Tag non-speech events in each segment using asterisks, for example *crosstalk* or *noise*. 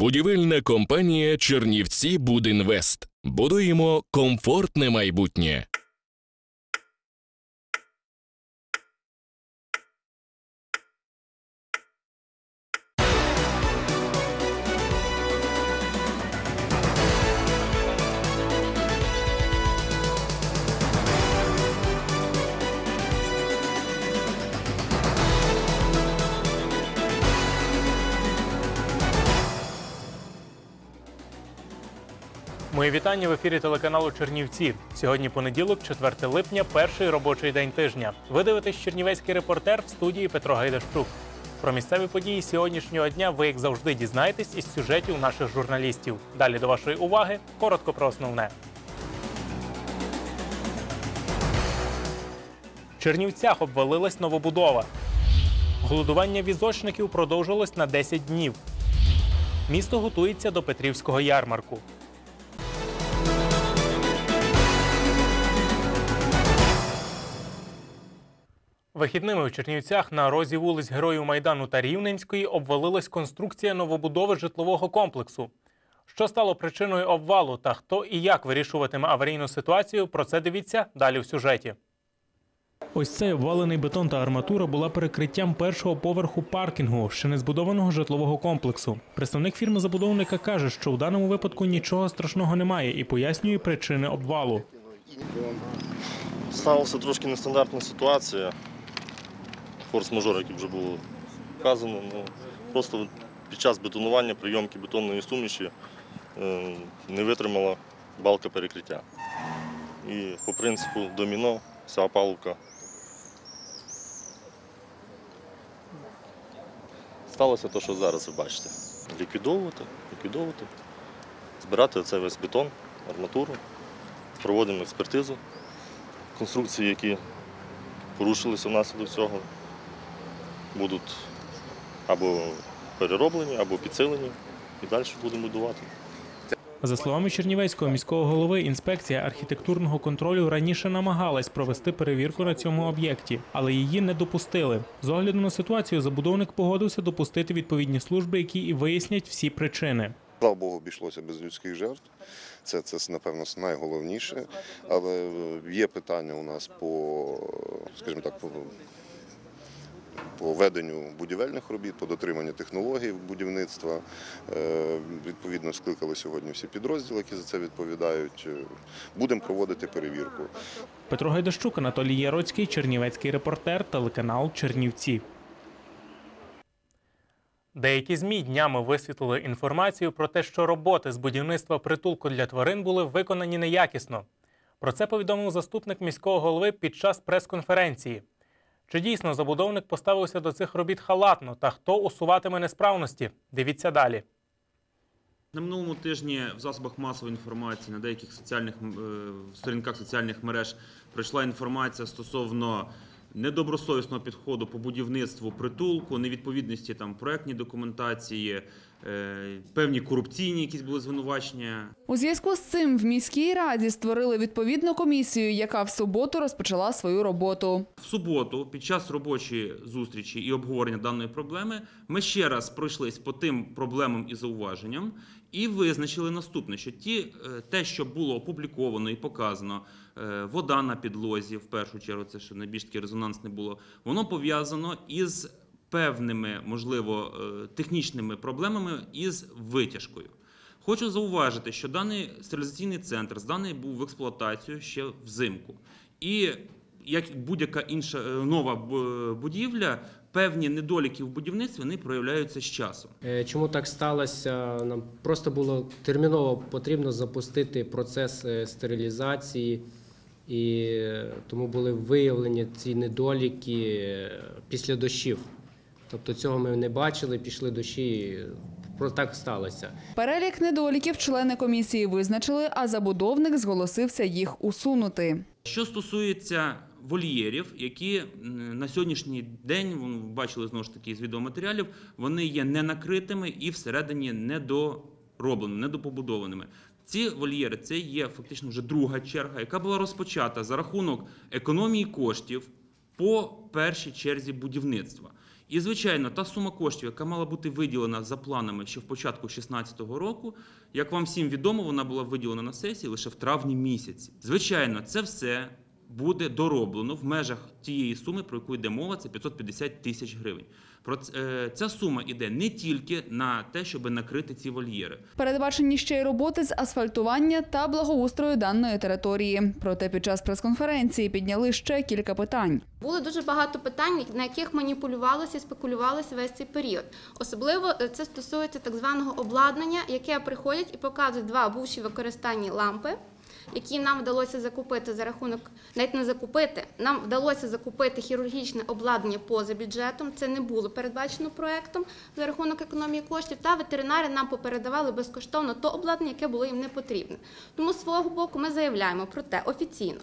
Будівельна компанія Чернівці Будінвест. Будуємо комфортне майбутнє. Мої вітання в ефірі телеканалу Чернівці. Сьогодні понеділок, 4 липня, перший робочий день тижня. Ви дивитесь Чернівецький репортер в студії Петро Гайдащук. Про місцеві події сьогоднішнього дня ви, як завжди, дізнаєтесь із сюжетів наших журналістів. Далі до вашої уваги коротко про основне. В Чернівцях обвалилась новобудова. Голодування візочників продовжилось на 10 днів. Місто готується до Петрівського ярмарку. Вихідними в Чернівцях на розі вулиць Героїв Майдану та Рівненської обвалилась конструкція новобудови житлового комплексу. Що стало причиною обвалу та хто і як вирішуватиме аварійну ситуацію, про це дивіться далі в сюжеті. Ось цей обвалений бетон та арматура була перекриттям першого поверху паркінгу ще не збудованого житлового комплексу. Представник фірми забудовника каже, що у даному випадку нічого страшного немає і пояснює причини обвалу. Сталася трошки нестандартна ситуація. Форс-мажор, який вже було вказано. Ну, просто під час бетонування прийомки бетонної суміші е, не витримала балка перекриття. І по принципу доміно вся опалубка. Сталося те, що зараз ви бачите. Ліквідовувати, ліквідовувати, збирати оцей весь бетон, арматуру, проводимо експертизу конструкції, які порушилися внаслідок цього, будуть або перероблені, або підсилені і далі будемо будувати. За словами Чернівецького міського голови, інспекція архітектурного контролю раніше намагалась провести перевірку на цьому об'єкті, але її не допустили. З огляду на ситуацію забудовник погодився допустити відповідні служби, які і вияснять всі причини. Слава Богу, обійшлося без людських жертв. Це, це напевно, найголовніше. Але е, є питання у нас по, скажімо так, по, по веденню будівельних робіт, по дотриманню технологій будівництва. Е, Відповідно, скликали сьогодні всі підрозділи, які за це відповідають. Е, Будемо проводити перевірку. Петро Гайдащук, Анатолій Яроцький, Чернівецький репортер, телеканал Чернівці. Деякі ЗМІ днями висвітлили інформацію про те, що роботи з будівництва притулку для тварин були виконані неякісно. Про це повідомив заступник міського голови під час прес-конференції. Чи дійсно забудовник поставився до цих робіт халатно та хто усуватиме несправності? Дивіться далі. На минулому тижні в засобах масової інформації на деяких соціальних е, сторінках соціальних мереж прийшла інформація стосовно недобросовісного підходу по будівництву притулку, невідповідності там проектній документації, певні корупційні якісь були звинувачення. У зв'язку з цим в міській раді створили відповідну комісію, яка в суботу розпочала свою роботу. В суботу, під час робочої зустрічі і обговорення даної проблеми, ми ще раз пройшлись по тим проблемам і зауваженням і визначили наступне: що ті, е, те, що було опубліковано і показано, е, вода на підлозі, в першу чергу, це що найбільш таке резонансне було, воно пов'язано із певними, можливо, е, технічними проблемами із витяжкою. Хочу зауважити, що даний стерилізаційний центр зданий був в експлуатацію ще взимку. І як будь-яка інша е, нова будівля, певні недоліки в будівництві вони проявляються з часом. Е, Чому так сталося? Нам просто було терміново потрібно запустити процес стерилізації, і тому були виявлені ці недоліки після дощів. Тобто цього ми не бачили, пішли дощі, про так сталося. Перелік недоліків члени комісії визначили, а забудовник зголосився їх усунути. Що стосується вольєрів, які на сьогоднішній день, ви бачили знову ж таки з відеоматеріалів, вони є не накритими і всередині недоробленими, недопобудованими. Ці вольєри це є фактично вже друга черга, яка була розпочата за рахунок економії коштів по першій черзі будівництва. І, звичайно, та сума коштів, яка мала бути виділена за планами ще в початку 2016 року, як вам всім відомо, вона була виділена на сесії лише в травні місяці. Звичайно, це все буде дороблено в межах тієї суми, про яку йде мова, це 550 тисяч гривень. Про е, ця сума йде не тільки на те, щоб накрити ці вольєри. Передбачені ще й роботи з асфальтування та благоустрою даної території. Проте під час прес-конференції підняли ще кілька питань. Було дуже багато питань, на яких маніпулювалося і спекулювалося весь цей період. Особливо е, це стосується так званого обладнання, яке приходять і показують два бувші використанні лампи, які нам вдалося закупити за рахунок, навіть не закупити, нам вдалося закупити хірургічне обладнання поза бюджетом. Це не було передбачено проектом за рахунок економії коштів. Та ветеринари нам попередавали безкоштовно то обладнання, яке було їм не потрібне. Тому з свого боку ми заявляємо про те офіційно.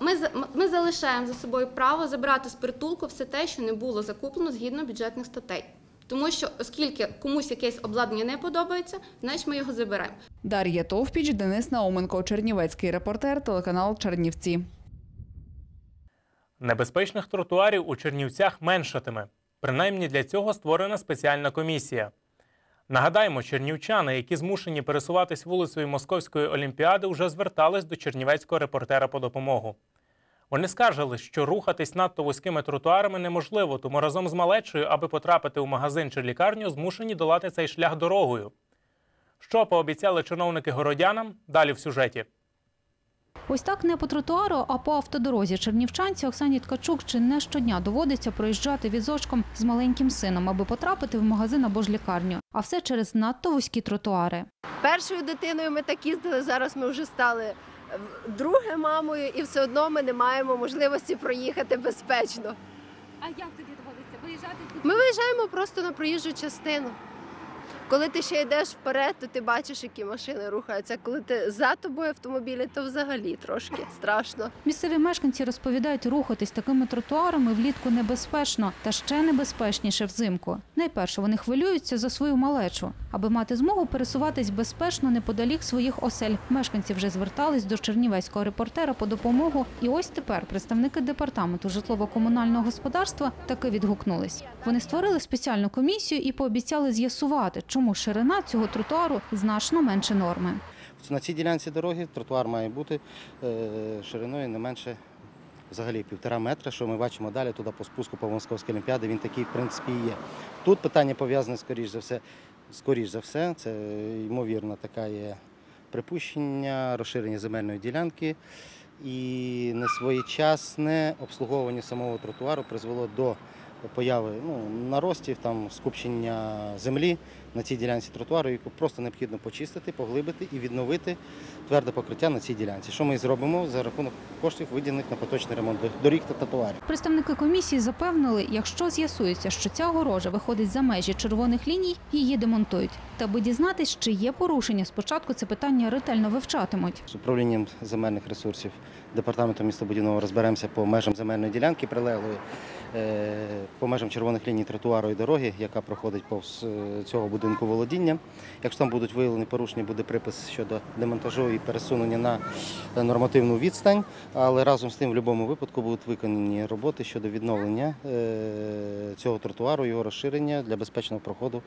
Ми, ми залишаємо за собою право забрати з притулку все те, що не було закуплено згідно бюджетних статей. Тому що, оскільки комусь якесь обладнання не подобається, значить ми його забираємо. Дар'я Товпіч, Денис Науменко, Чернівецький репортер, телеканал Чернівці. Небезпечних тротуарів у Чернівцях меншатиме. Принаймні для цього створена спеціальна комісія. Нагадаємо, чернівчани, які змушені пересуватись вулицею Московської олімпіади, вже звертались до чернівецького репортера по допомогу. Вони скаржились, що рухатись надто вузькими тротуарами неможливо, тому разом з малечою, аби потрапити у магазин чи лікарню, змушені долати цей шлях дорогою. Що пообіцяли чиновники городянам? Далі в сюжеті. Ось так не по тротуару, а по автодорозі чернівчанці Оксані Ткачук чи не щодня доводиться проїжджати візочком з маленьким сином, аби потрапити в магазин або ж лікарню. А все через надто вузькі тротуари. Першою дитиною ми так їздили, зараз ми вже стали друге мамою, і все одно ми не маємо можливості проїхати безпечно. А як тоді доводиться виїжджати? Ми виїжджаємо просто на проїжджу частину. Коли ти ще йдеш вперед, то ти бачиш, які машини рухаються. Коли ти за тобою автомобілі, то взагалі трошки страшно. Місцеві мешканці розповідають, рухатись такими тротуарами влітку небезпечно та ще небезпечніше взимку. Найперше вони хвилюються за свою малечу, аби мати змогу пересуватись безпечно неподалік своїх осель. Мешканці вже звертались до чернівецького репортера по допомогу. І ось тепер представники департаменту житлово-комунального господарства таки відгукнулись. Вони створили спеціальну комісію і пообіцяли з'ясувати, чому ширина цього тротуару значно менше норми. На цій ділянці дороги тротуар має бути е, шириною не менше взагалі півтора метра, що ми бачимо далі туди по спуску по Московській Олімпіаді, він такий, в принципі, є. Тут питання пов'язане, скоріш за все, скоріш за все, це ймовірно така є припущення, розширення земельної ділянки і несвоєчасне обслуговування самого тротуару призвело до появи ну, наростів, там, скупчення землі на цій ділянці тротуару, яку просто необхідно почистити, поглибити і відновити тверде покриття на цій ділянці. Що ми і зробимо за рахунок коштів, виділених на поточний ремонт доріг та тротуарів. Представники комісії запевнили, якщо з'ясується, що ця огорожа виходить за межі червоних ліній, її демонтують. Та аби дізнатись, чи є порушення, спочатку це питання ретельно вивчатимуть. З управлінням земельних ресурсів департаменту містобудівного розберемося по межам земельної ділянки прилеглої, е, по межам червоних ліній тротуару і дороги, яка проходить повз е, цього будинку володіння. Якщо там будуть виявлені порушення, буде припис щодо демонтажу і пересунення на нормативну відстань. Але разом з тим, в будь-якому випадку будуть виконані роботи щодо відновлення е, цього тротуару, його розширення для безпечного проходу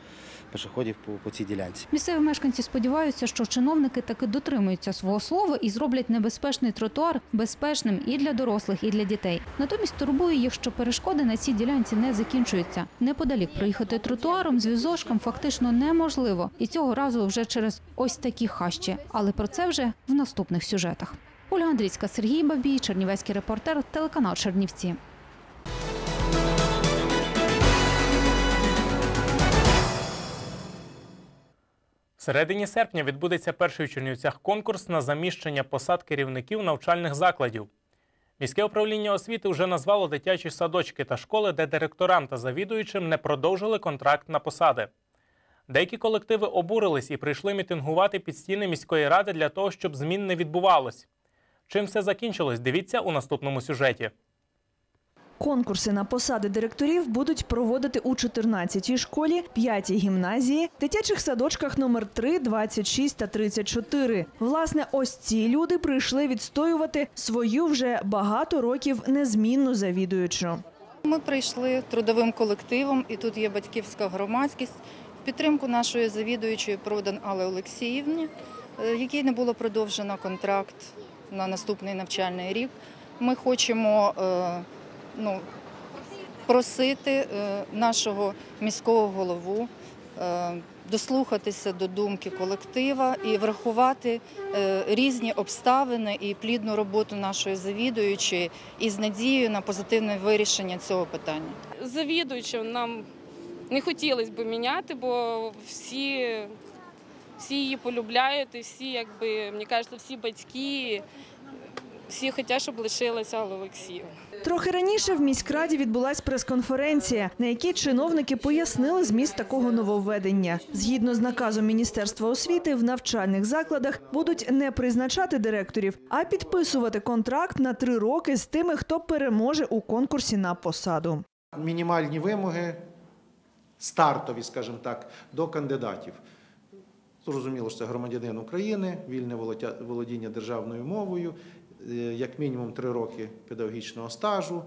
пешеходів по, по цій ділянці. Місцеві мешканці сподіваються, що чиновники таки дотримуються свого слова і зроблять небезпечний тротуар безпечним і для дорослих, і для дітей. Натомість турбує їх, що перешкоди на цій ділянці не закінчуються. Неподалік проїхати тротуаром з візочком фактично неможливо, і цього разу вже через ось такі хащі. Але про це вже в наступних сюжетах. Ольга Андрійська, Сергій Бабій, Чернівецький репортер, телеканал Чернівці. В середині серпня відбудеться перший у Чернівцях конкурс на заміщення посад керівників навчальних закладів. Міське управління освіти вже назвало дитячі садочки та школи, де директорам та завідуючим не продовжили контракт на посади. Деякі колективи обурились і прийшли мітингувати під стіни міської ради для того, щоб змін не відбувалось. Чим все закінчилось, дивіться у наступному сюжеті. Конкурси на посади директорів будуть проводити у 14-й школі, 5-й гімназії, дитячих садочках номер 3, 26 та 34. Власне, ось ці люди прийшли відстоювати свою вже багато років незмінну завідуючу. Ми прийшли трудовим колективом, і тут є батьківська громадськість в підтримку нашої завідуючої Продан Алли Олексіївні, е, якій не було продовжено контракт на наступний навчальний рік. Ми хочемо е, ну, просити е, нашого міського голову е, дослухатися до думки колектива і врахувати е, різні обставини і плідну роботу нашої завідуючої із надією на позитивне вирішення цього питання. завідуючим нам не хотілося б міняти, бо всі, всі її полюбляють, і всі, якби, мені кажеться, всі батьки, всі хочуть, щоб лишилася Олексіївна. Трохи раніше в міськраді відбулась прес-конференція, на якій чиновники пояснили зміст такого нововведення. Згідно з наказом Міністерства освіти, в навчальних закладах будуть не призначати директорів, а підписувати контракт на три роки з тими, хто переможе у конкурсі на посаду. мінімальні вимоги, стартові, скажімо так, до кандидатів. Зрозуміло, що це громадянин України, вільне володіння державною мовою, як мінімум три роки педагогічного стажу.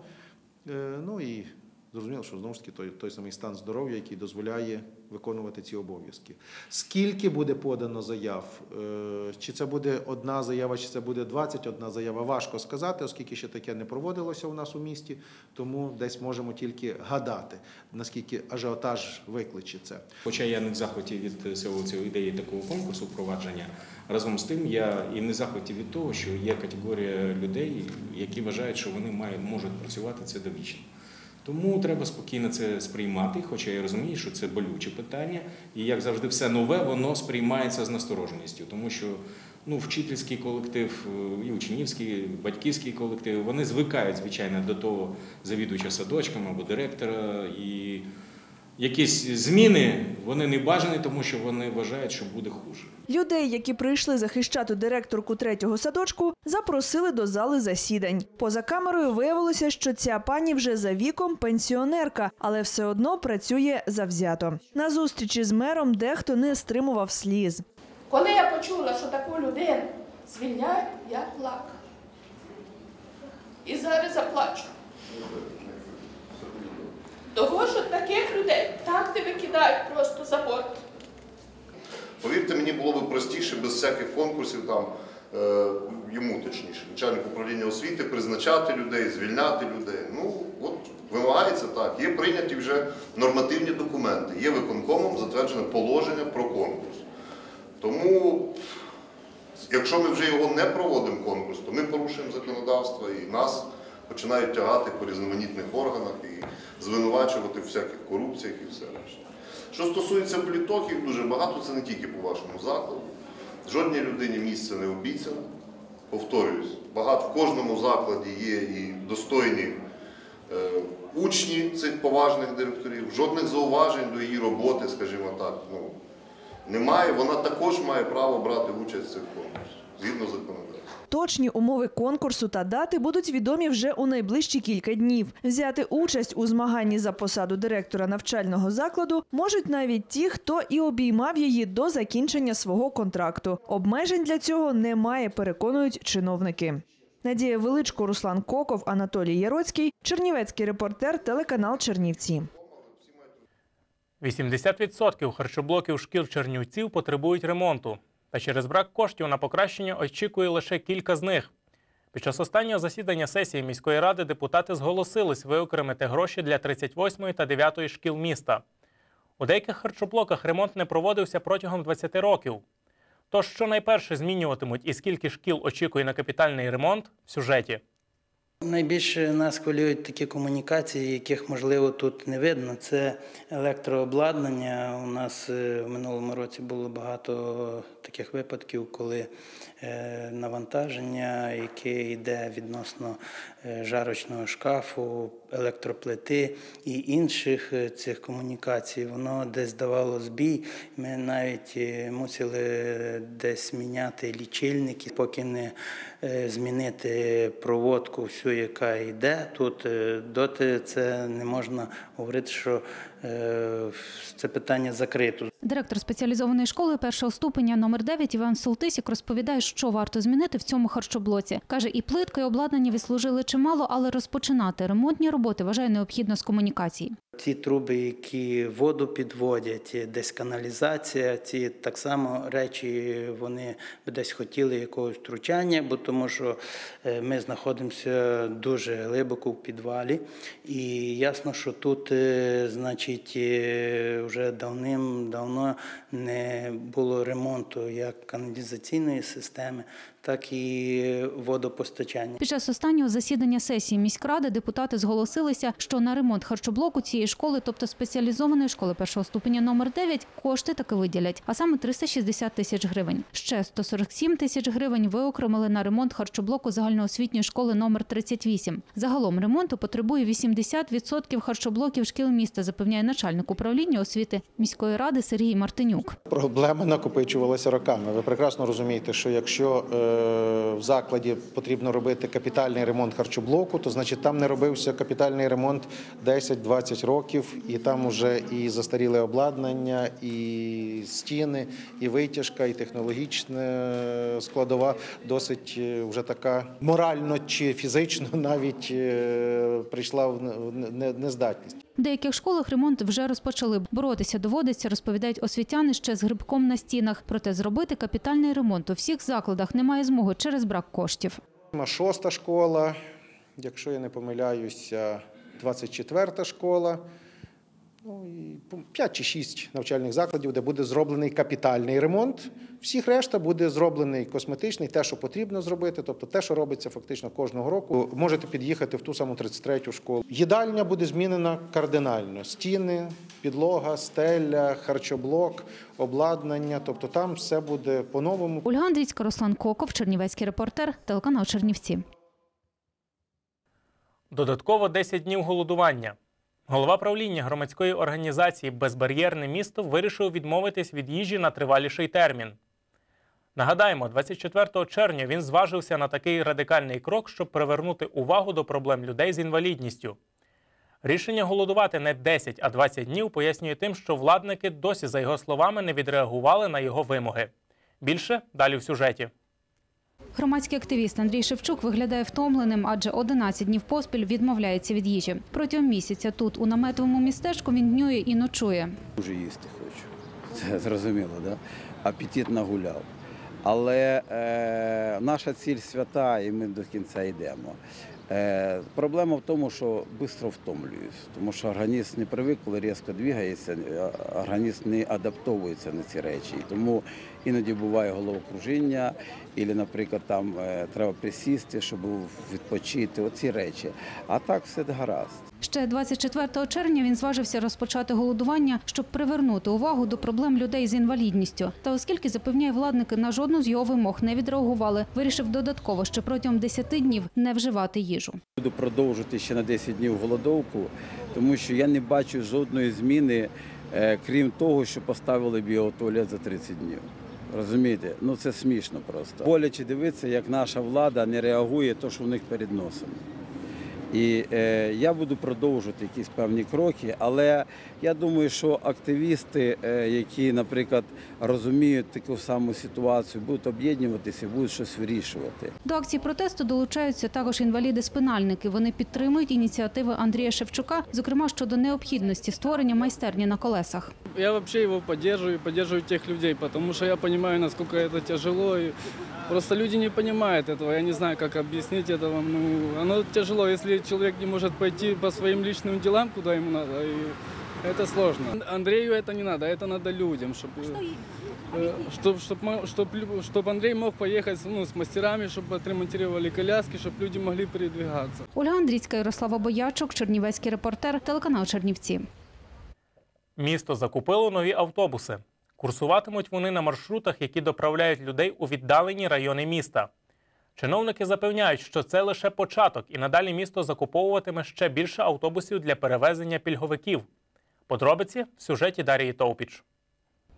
Е, Ну і зрозуміло, що знову ж таки той, той самий стан здоров'я, який дозволяє виконувати ці обов'язки. Скільки буде подано заяв? Е, Чи це буде одна заява, чи це буде 21 заява? Важко сказати, оскільки ще таке не проводилося у нас у місті, тому десь можемо тільки гадати, наскільки ажіотаж викличе це. Хоча я не в захваті від цього ідеї такого конкурсу впровадження, разом з тим я і не захваті від того, що є категорія людей, які вважають, що вони мають можуть працювати це довічно. Тому треба спокійно це сприймати, хоча я розумію, що це болюче питання, і як завжди, все нове воно сприймається з настороженістю, тому що ну, вчительський колектив, е, і учнівський, батьківський колектив, вони звикають, звичайно, до того завідувача садочком або директора. І якісь зміни вони не бажані, тому що вони вважають, що буде хуже. Людей, які прийшли захищати директорку третього садочку, запросили до зали засідань. Поза камерою виявилося, що ця пані вже за віком пенсіонерка, але все одно працює завзято. На зустрічі з мером дехто не стримував сліз. Коли я почула, що таку людину звільняють, я плакала. І зараз заплачу. Того, що таких людей так не викидають просто за борт. Повірте, мені було б простіше без всяких конкурсів там. е, Йому точніше, начальник управління освіти, призначати людей, звільняти людей. Ну, от вимагається так. Є прийняті вже нормативні документи, є виконкомом затверджене положення про конкурс. Тому, якщо ми вже його не проводимо конкурс, то ми порушуємо законодавство і нас починають тягати по різноманітних органах і звинувачувати в всяких корупціях і все решта. Що стосується пліток, дуже багато, це не тільки по вашому закладу. Жодній людині місце не обіцяно. Повторююсь, багато в кожному закладі є і достойні е, учні цих поважних директорів, жодних зауважень до її роботи, скажімо так, ну, немає. Вона також має право брати участь в цих конкурсах, згідно законодавства. Точні умови конкурсу та дати будуть відомі вже у найближчі кілька днів. Взяти участь у змаганні за посаду директора навчального закладу можуть навіть ті, хто і обіймав її до закінчення свого контракту. Обмежень для цього немає, переконують чиновники. Надія Величко, Руслан Коков, Анатолій Яроцький, Чернівецький репортер, телеканал Чернівці. 80% харчоблоків шкіл Чернівців потребують ремонту. Та через брак коштів на покращення очікує лише кілька з них. Під час останнього засідання сесії міської ради депутати зголосились виокремити гроші для 38 та 9 шкіл міста. У деяких харчоблоках ремонт не проводився протягом 20 років. Тож, що найперше змінюватимуть і скільки шкіл очікує на капітальний ремонт в сюжеті. Найбільше нас хвилюють такі комунікації, яких можливо тут не видно. Це електрообладнання. У нас е, в минулому році було багато таких випадків, коли е, навантаження, яке йде відносно е, жарочного шкафу, електроплити і інших е, цих комунікацій, воно десь давало збій. Ми навіть мусили десь міняти лічильники, поки не змінити проводку, всю, яка йде тут, доти це не можна говорити, що це питання закрито. Директор спеціалізованої школи першого ступеня номер 9 Іван Солтисік розповідає, що варто змінити в цьому харчоблоці. Каже, і плитка, і обладнання відслужили чимало, але розпочинати ремонтні роботи вважає необхідно з комунікації. Ті труби, які воду підводять, десь каналізація, ці так само речі вони б десь хотіли якогось втручання, бо тому що е, ми знаходимося дуже глибоко в підвалі, і ясно, що тут, е, значить, е, вже давним-давно не було ремонту як каналізаційної системи, так і водопостачання. Під час останнього засідання сесії міськради депутати зголосилися, що на ремонт харчоблоку цієї школи, тобто спеціалізованої школи першого ступеня номер 9, кошти таки виділять, а саме 360 тисяч гривень. Ще 147 тисяч гривень виокремили на ремонт харчоблоку загальноосвітньої школи номер 38. Загалом ремонту потребує 80% харчоблоків шкіл міста, запевняє начальник управління освіти міської ради Сергій Мартинюк. Проблема накопичувалася роками. Ви прекрасно розумієте, що якщо е, в закладі потрібно робити капітальний ремонт харчоблоку, то значить там не робився капітальний ремонт 10-20 років, і там вже і застаріле обладнання, і стіни, і витяжка, і технологічна складова досить е, вже така морально чи фізично *laughs* навіть е, прийшла в не- не- нездатність. В деяких школах ремонт вже розпочали. Боротися доводиться, розповідають освітяни ще з грибком на стінах. Проте зробити капітальний ремонт у всіх закладах немає змоги через брак коштів. Шоста школа, якщо я не помиляюся, 24 школа. Ну, і 5 чи 6 навчальних закладів, де буде зроблений капітальний ремонт. Всіх решта буде зроблений косметичний, те, що потрібно зробити, тобто те, що робиться фактично кожного року. Можете під'їхати в ту саму 33-ю школу. Їдальня буде змінена кардинально: стіни, підлога, стеля, харчоблок, обладнання. Тобто там все буде по-новому. Ольга Андрійська, Руслан Коков, Чернівецький репортер, телеканал Чернівці. Додатково 10 днів голодування. Голова правління громадської організації Безбар'єрне місто вирішив відмовитись від їжі на триваліший термін. Нагадаємо, 24 червня він зважився на такий радикальний крок, щоб привернути увагу до проблем людей з інвалідністю. Рішення голодувати не 10, а 20 днів пояснює тим, що владники досі, за його словами, не відреагували на його вимоги. Більше далі в сюжеті. Громадський активіст Андрій Шевчук виглядає втомленим, адже 11 днів поспіль відмовляється від їжі. Протягом місяця тут, у наметовому містечку, він днює і ночує. Дуже їсти хочу. *laughs* Це зрозуміло, да? апетит нагуляв. Але е, наша ціль свята, і ми до кінця йдемо. Е, проблема в тому, що швидко втомлююсь, тому що організм не привик, коли різко двигається, е, організм не адаптовується на ці речі. Тому іноді буває головокружіння, або, наприклад, там е, треба присісти, щоб відпочити. Оці речі. А так все гаразд. Ще 24 червня він зважився розпочати голодування, щоб привернути увагу до проблем людей з інвалідністю. Та оскільки запевняє владники на жодну з його вимог не відреагували, вирішив додатково ще протягом 10 днів не вживати їжу. Буду продовжувати ще на 10 днів голодовку, тому що я не бачу жодної зміни, е, крім того, що поставили біотуалет за 30 днів. Розумієте? Ну це смішно просто. Боляче дивитися, як наша влада не реагує те, що в них перед носом. І е, я буду продовжувати якісь певні кроки, але я думаю, що активісти, е, які, наприклад, розуміють таку саму ситуацію, будуть об'єднуватися і будуть щось вирішувати. До акції протесту долучаються також інваліди-спинальники. Вони підтримують ініціативи Андрія Шевчука, зокрема щодо необхідності створення майстерні на колесах. Я вообще его поддерживаю, поддерживаю тех людей, потому что я понимаю, насколько это тяжело. И просто люди не понимают этого. Я не знаю, как объяснить это вам. Ну, оно тяжело, если человек не может пойти по своим личным делам, куда ему надо. И это сложно. Андрею это не надо, это надо людям, чтобы... Чтобы чтоб, мо- чтоб, лю- чтоб Андрей мог поехать ну, с мастерами, чтобы отремонтировали коляски, чтобы люди могли передвигаться. Ольга Андрійська, Ярослава Боячук, Чернівецький репортер, телеканал Чернівці. Місто закупило нові автобуси. Курсуватимуть вони на маршрутах, які доправляють людей у віддалені райони міста. Чиновники запевняють, що це лише початок, і надалі місто закуповуватиме ще більше автобусів для перевезення пільговиків. Подробиці в сюжеті Дарії Товпіч.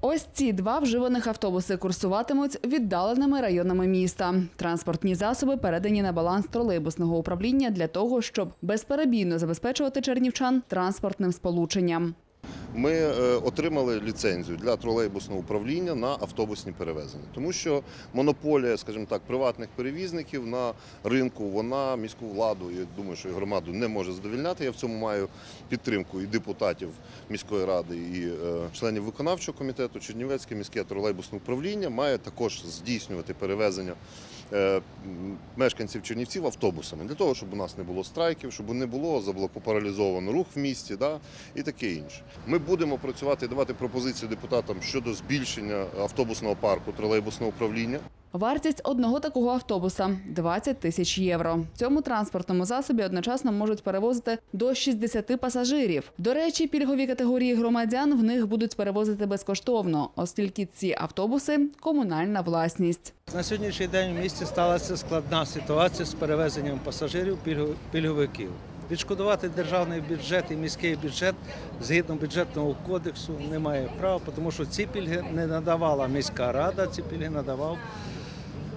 Ось ці два вживаних автобуси курсуватимуть віддаленими районами міста. Транспортні засоби передані на баланс тролейбусного управління для того, щоб безперебійно забезпечувати чернівчан транспортним сполученням. Ми е, отримали ліцензію для тролейбусного управління на автобусні перевезення, тому що монополія, скажімо так, приватних перевізників на ринку, вона міську владу, я думаю, що і громаду не може задовільняти. Я в цьому маю підтримку і депутатів міської ради, і е, членів виконавчого комітету. Чернівецьке міське тролейбусне управління має також здійснювати перевезення мешканців Чернівців автобусами для того, щоб у нас не було страйків, щоб не було паралізовано рух в місті, да, і таке інше. Ми будемо працювати і давати пропозиції депутатам щодо збільшення автобусного парку тролейбусного управління. Вартість одного такого автобуса 20 тисяч євро. В цьому транспортному засобі одночасно можуть перевозити до 60 пасажирів. До речі, пільгові категорії громадян в них будуть перевозити безкоштовно, оскільки ці автобуси комунальна власність. На сьогоднішній день в місті сталася складна ситуація з перевезенням пасажирів пільго- пільговиків. Відшкодувати державний бюджет і міський бюджет згідно бюджетного кодексу немає права, тому що ці пільги не надавала міська рада, ці пільги надавав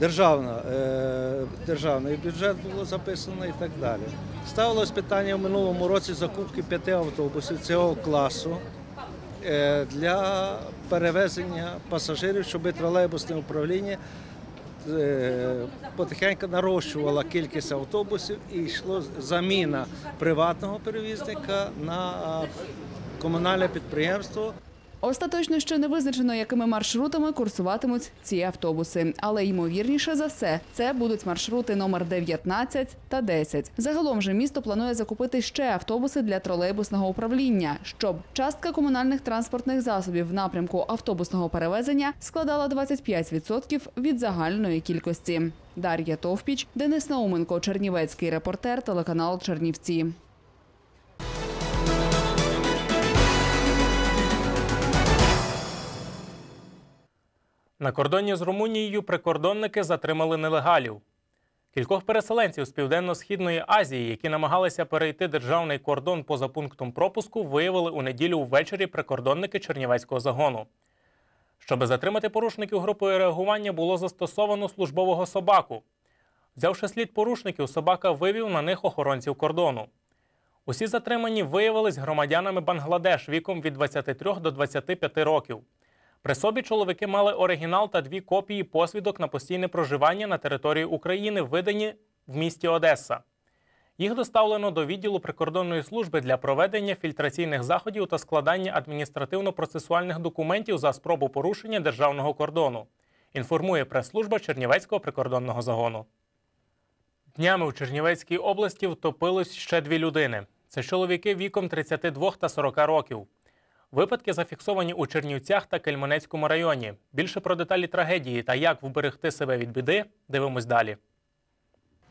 державна, е, державний бюджет було записано і так далі. Ставилось питання в минулому році закупки п'яти автобусів цього класу е, для перевезення пасажирів, щоб тролейбусне управління е, потихеньку нарощувала кількість автобусів і йшло заміна приватного перевізника на комунальне підприємство. Остаточно ще не визначено, якими маршрутами курсуватимуть ці автобуси, але ймовірніше за все, це будуть маршрути номер 19 та 10. Загалом же місто планує закупити ще автобуси для тролейбусного управління, щоб частка комунальних транспортних засобів в напрямку автобусного перевезення складала 25% від загальної кількості. Дар'я Товпіч, Денис Науменко, Чернівецький репортер, телеканал Чернівці. На кордоні з Румунією прикордонники затримали нелегалів. Кількох переселенців з Південно-Східної Азії, які намагалися перейти державний кордон поза пунктом пропуску, виявили у неділю ввечері прикордонники Чернівецького загону. Щоби затримати порушників групою реагування, було застосовано службового собаку. Взявши слід порушників, собака вивів на них охоронців кордону. Усі затримані виявились громадянами Бангладеш віком від 23 до 25 років. При собі чоловіки мали оригінал та дві копії посвідок на постійне проживання на території України, видані в місті Одеса. Їх доставлено до відділу прикордонної служби для проведення фільтраційних заходів та складання адміністративно-процесуальних документів за спробу порушення державного кордону. Інформує прес-служба Чернівецького прикордонного загону. Днями у Чернівецькій області втопилось ще дві людини. Це чоловіки віком 32 та 40 років. Випадки зафіксовані у Чернівцях та Кельменецькому районі. Більше про деталі трагедії та як вберегти себе від біди дивимось далі.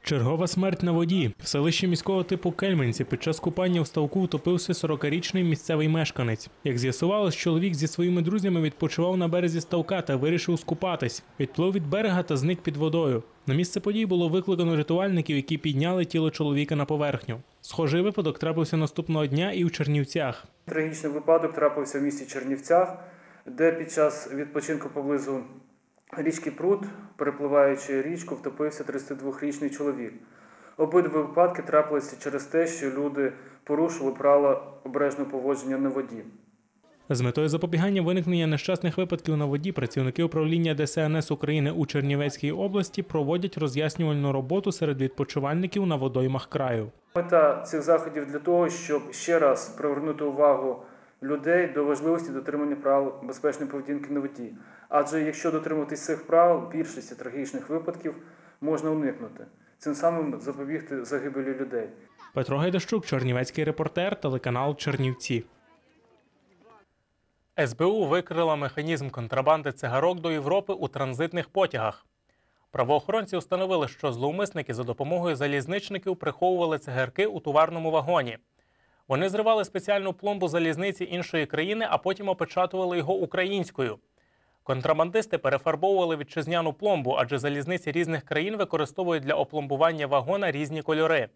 Чергова смерть на воді. В селищі міського типу Кельменці під час купання в ставку втопився 40-річний місцевий мешканець. Як з'ясувалось, чоловік зі своїми друзями відпочивав на березі ставка та вирішив скупатись. Відплив від берега та зник під водою. На місце подій було викликано рятувальників, які підняли тіло чоловіка на поверхню. Схожий випадок трапився наступного дня і в Чернівцях. Трагічний випадок трапився в місті Чернівцях, де під час відпочинку поблизу річки Прут, перепливаючи річку, втопився 32-річний чоловік. Обидва випадки трапилися через те, що люди порушили правила обережного поводження на воді. З метою запобігання виникнення нещасних випадків на воді працівники управління ДСНС України у Чернівецькій області проводять роз'яснювальну роботу серед відпочивальників на водоймах краю. Мета цих заходів для того, щоб ще раз привернути увагу людей до важливості дотримання правил безпечної поведінки на воді. Адже якщо дотримуватись цих правил, більшості трагічних випадків можна уникнути, цим самим запобігти загибелі людей. Петро Гайдащук, Чернівецький репортер, телеканал Чернівці. СБУ викрила механізм контрабанди цигарок до Європи у транзитних потягах. Правоохоронці встановили, що зловмисники за допомогою залізничників приховували цигарки у товарному вагоні. Вони зривали спеціальну пломбу залізниці іншої країни, а потім опечатували його українською. Контрабандисти перефарбовували вітчизняну пломбу, адже залізниці різних країн використовують для опломбування вагона різні кольори.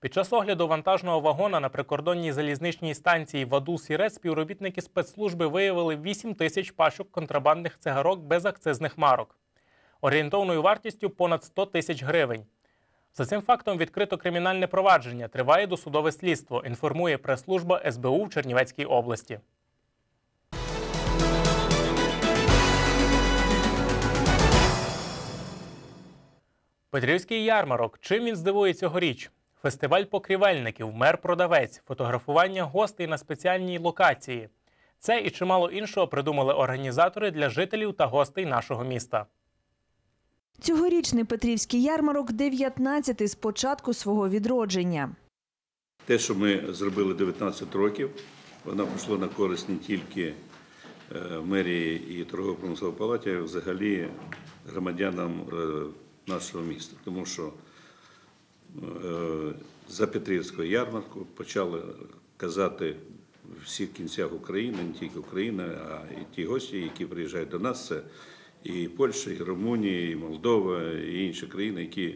Під час огляду вантажного вагона на прикордонній залізничній станції Вадул Сірет співробітники спецслужби виявили 8 тисяч пачок контрабандних цигарок без акцизних марок, орієнтовною вартістю понад 100 тисяч гривень. За цим фактом відкрито кримінальне провадження. Триває досудове слідство. Інформує прес-служба СБУ в Чернівецькій області. Петрівський ярмарок. Чим він здивує цьогоріч? Фестиваль покрівельників, мер-продавець, фотографування гостей на спеціальній локації. Це і чимало іншого придумали організатори для жителів та гостей нашого міста. Цьогорічний Петрівський ярмарок 19-й з початку свого відродження. Те, що ми зробили 19 років, воно пішло на користь не тільки е, мерії і торгово-промислової палаті, а взагалі громадянам е, нашого міста. Тому що за Петрівського ярмарку почали казати всіх кінцях України, не тільки України, а і ті гості, які приїжджають до нас, це і Польща, і Румунія, і Молдова, і інші країни, які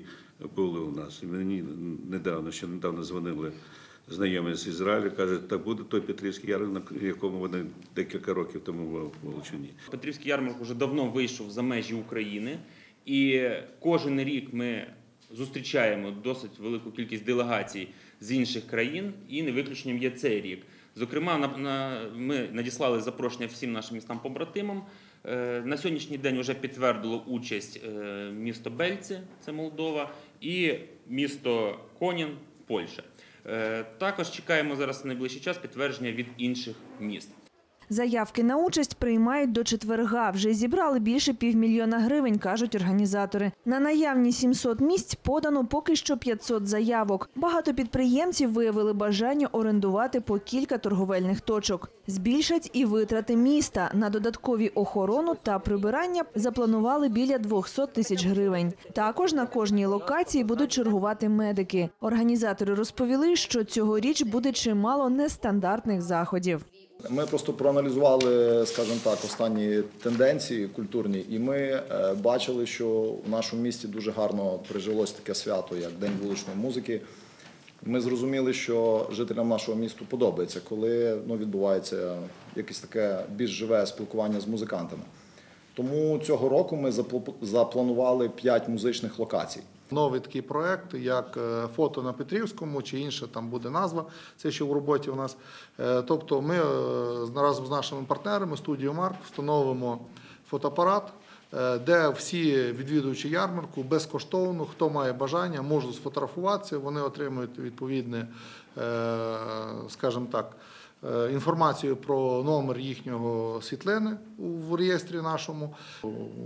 були у нас. І мені недавно, ще недавно дзвонили знайомі з Ізраїлю, кажуть, так буде той Петрівський ярмарок, на якому вони декілька років тому були в Волочині. Петрівський ярмарок вже давно вийшов за межі України, і кожен рік ми зустрічаємо досить велику кількість делегацій з інших країн, і не виключенням є цей рік. Зокрема, на, на, ми надіслали запрошення всім нашим містам побратимам. Е, На сьогоднішній день вже підтвердило участь е, місто Бельці, це Молдова, і місто Конін, Польща. Е, Також чекаємо зараз на найближчий час підтвердження від інших міст. Заявки на участь приймають до четверга. Вже зібрали більше півмільйона гривень, кажуть організатори. На наявні 700 місць подано поки що 500 заявок. Багато підприємців виявили бажання орендувати по кілька торговельних точок. Збільшать і витрати міста. На додаткові охорону та прибирання запланували біля 200 тисяч гривень. Також на кожній локації будуть чергувати медики. Організатори розповіли, що цьогоріч буде чимало нестандартних заходів. Ми просто проаналізували, скажімо так, останні тенденції культурні, і ми е, бачили, що в нашому місті дуже гарно прижилось таке свято, як День вуличної музики. Ми зрозуміли, що жителям нашого міста подобається, коли ну, відбувається якесь таке більш живе спілкування з музикантами. Тому цього року ми запланували 5 музичних локацій. Новий такий проект, як е, фото на Петрівському чи інша там буде назва. Це ще в роботі у нас. Е, Тобто, ми е, разом з нашими партнерами студією Марк встановимо фотоапарат, де всі відвідувачі ярмарку безкоштовно, хто має бажання, можуть сфотографуватися. Вони отримують відповідне, скажімо так. Е, Інформацію про номер їхнього світлини в реєстрі нашому.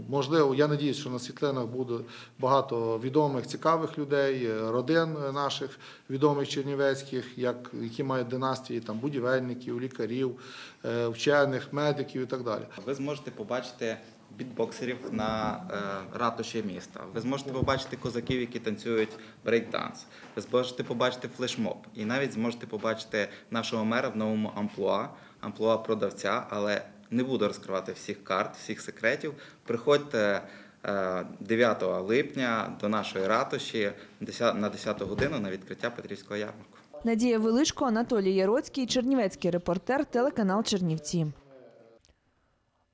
Можливо, я надіюсь, що на світлинах буде багато відомих, цікавих людей, е, родин наших відомих чернівецьких, як, які мають династії там, будівельників, лікарів, е, вчених, медиків і так далі. Ви зможете побачити бітбоксерів на е, ратуші міста. Ви зможете побачити козаків, які танцюють брейкданс. Ви зможете побачити флешмоб. І навіть зможете побачити нашого мера в новому амплуа, амплуа продавця, але не буду розкривати всіх карт, всіх секретів. Приходьте е, 9 липня до нашої ратуші на 10 годину на відкриття Петрівського ярмарку. Надія Величко, Анатолій Яроцький, Чернівецький репортер, телеканал Чернівці.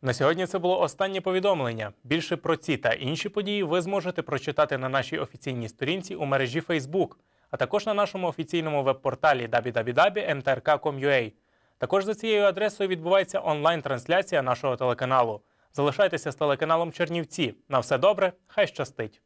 На сьогодні це було останнє повідомлення. Більше про ці та інші події ви зможете прочитати на нашій офіційній сторінці у мережі Facebook, а також на нашому офіційному веб-порталі www.mtrk.com.ua. Також за цією адресою відбувається онлайн-трансляція нашого телеканалу. Залишайтеся з телеканалом Чернівці. На все добре, хай щастить!